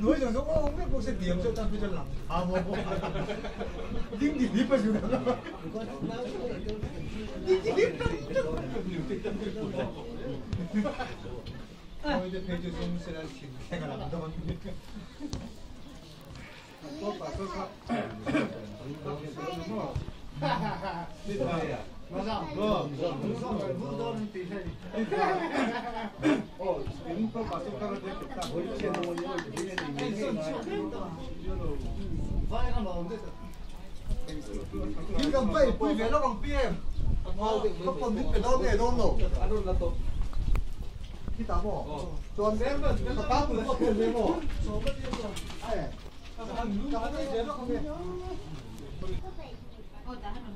nói rằng giống ông biết cô sẽ điểm cho ta bây giờ làm à bộ điểm gì điểm bao nhiêu đó điểm gì điểm tôi 이제 배주 송세란 씨 생각 안 나면 또 봐서 맞아. 어, 무서운 띠셔. 어, 인파 맞을까가 됐다. 머리채 놓으면 vai nó lồn Nhưng cầm bay bùi vé nó bằng bia Nó còn những cái đón này đón nổ Khi tá bỏ Tròn bé mà Nó tá bùi nó còn bé bỏ Nó mất đi rồi Ai à Nó còn những cái đón này nó không biết Ôi, đã hết bằng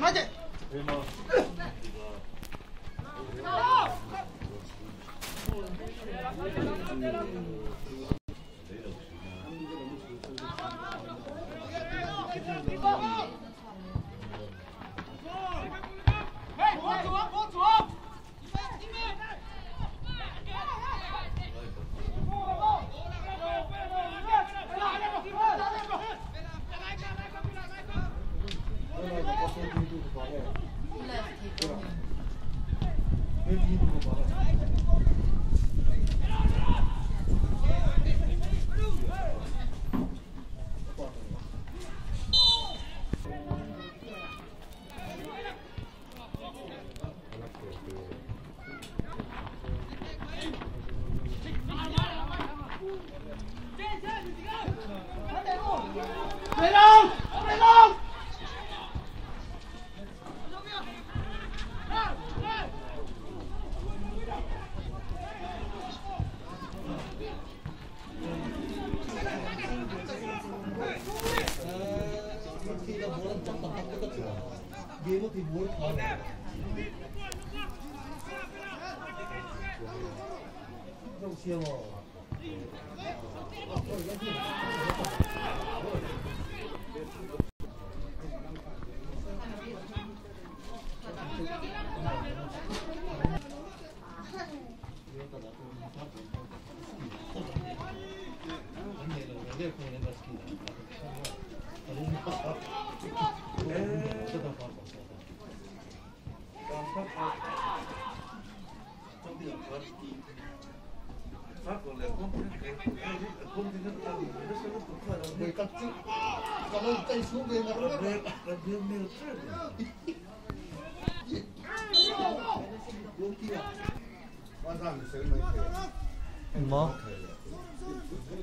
맞아. うまっ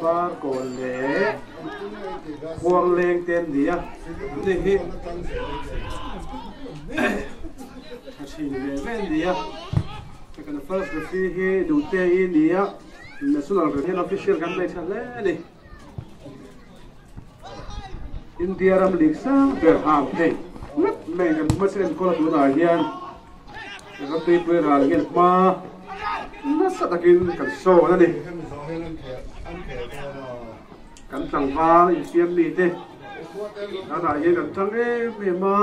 par con ten dia ni hi dia kan first the fee hi du dia national rehel official kan lai sa india ram lik sang ber ham he lap ma nasa takin kan so sang tang va in siam mi te na na ye kan tang e me ma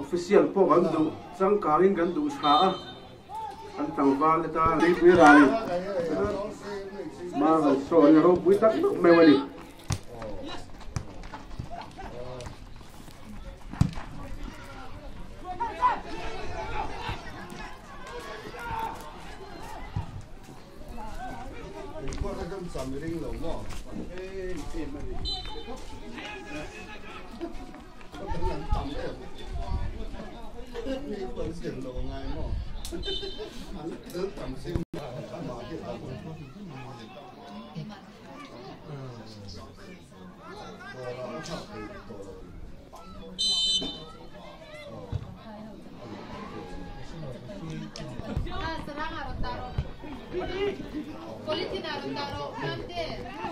official po kan du sang ka in kan du sa a kan tang va le ta ri pui ral ni ma kan so ni ro pui tak me wa ni những video hấp dẫn Poliția, dar, dar, dar,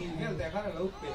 Ingel dejar el outfit.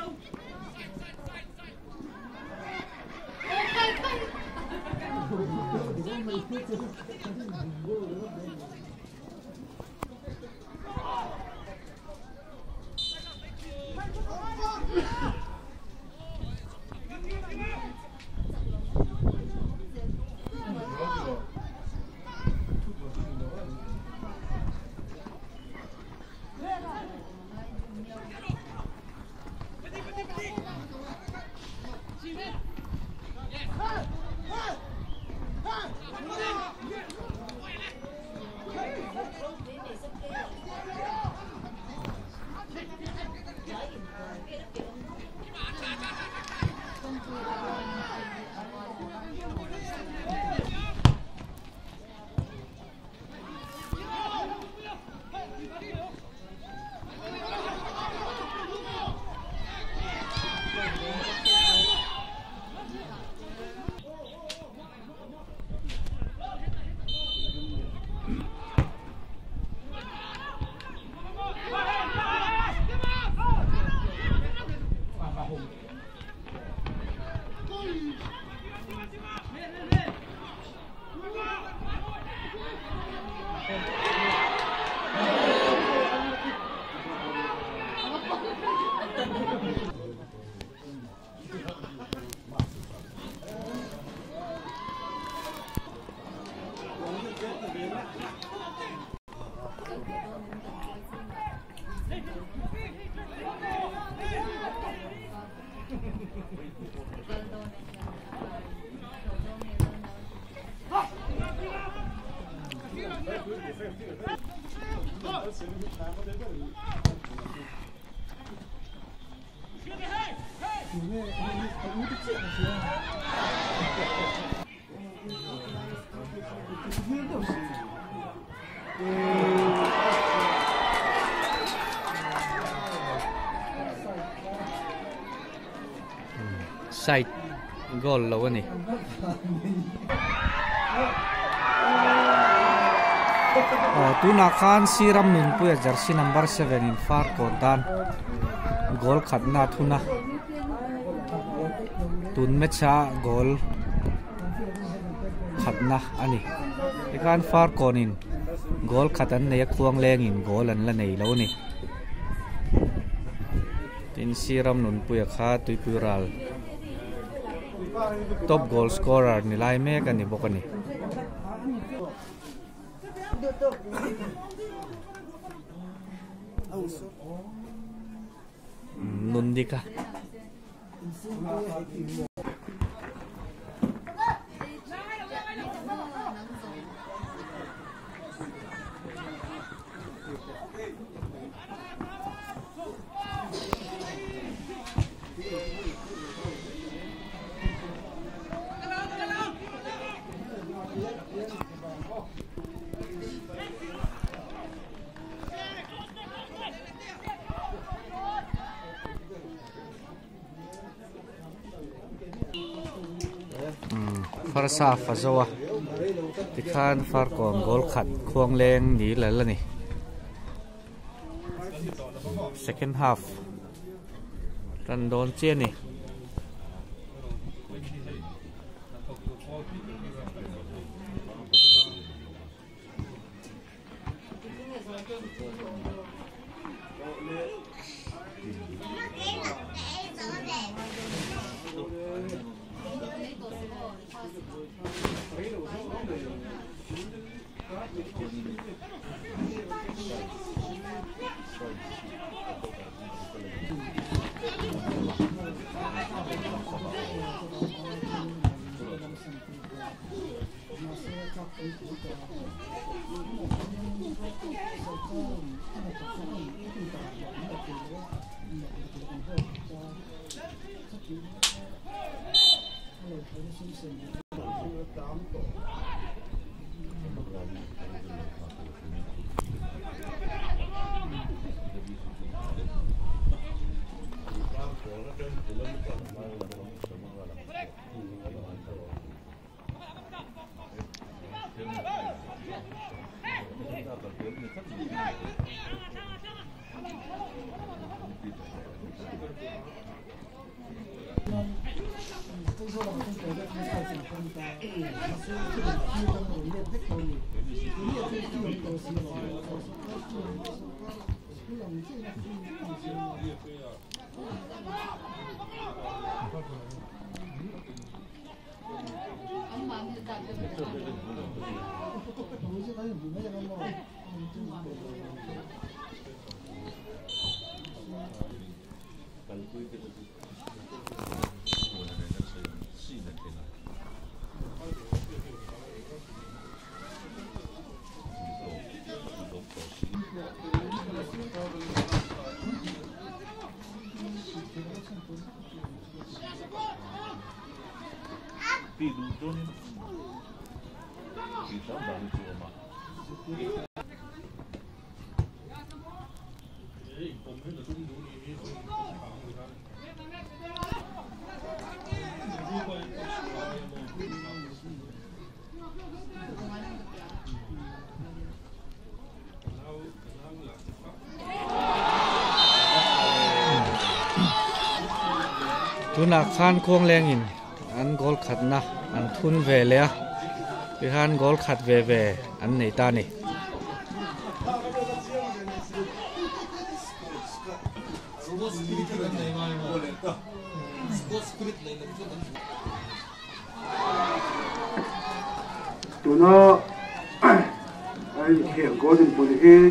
go. Side gol loh ini. Oh, eh, tunakan siram minggu ya jersey number 7 infar kontan gol khatna tuna tun mecha goal khatna ani. Ikan far konin. Goal khatan ne khuang leng in goal an la nei lo ni. Tin siram nun puya kha tuipural top goal scorer ni lai mek ani far sa fa zowa ti khan far kom gol khat khuang leng ni la la ni second half ran don che ni 我们现在有准备了吗？比如说呢，比上哪里做嘛？ตุนักซานควงแรงหิน ăn gol khát na ăn thun về lẽ cái ăn gol khát về về ăn này ta này tụi nó ai hiểu có gì buồn thì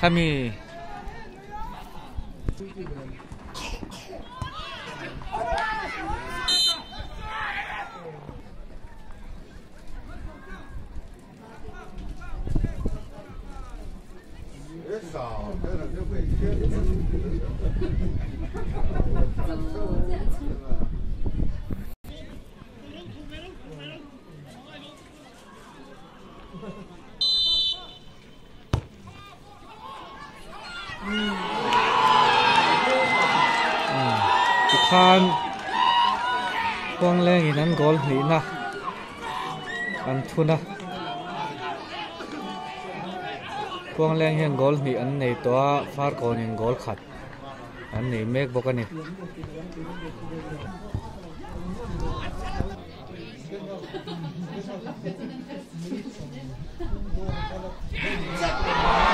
3위 khan quang leng in an gol hli na an thuna quang leng hian gol hli an nei to far kon in gol khat này nei bốc anh. ani Yeah.